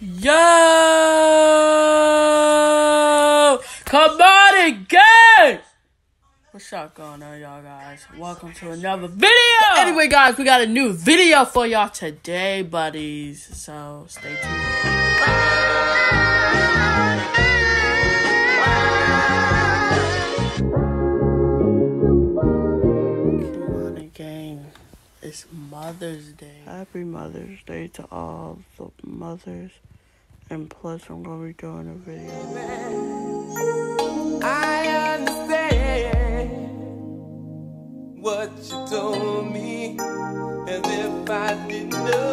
Yo! Come on again! What's up going on, y'all guys? Welcome to another video! Anyway, guys, we got a new video for y'all today, buddies. So, stay tuned. It's Mother's Day. Happy Mother's Day to all the mothers. And plus, I'm going to be doing a video. I understand what you told me as if I didn't know.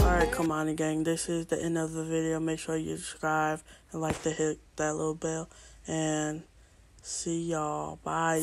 Alright, come on, gang. This is the end of the video. Make sure you subscribe and like to hit that little bell. And see y'all. Bye.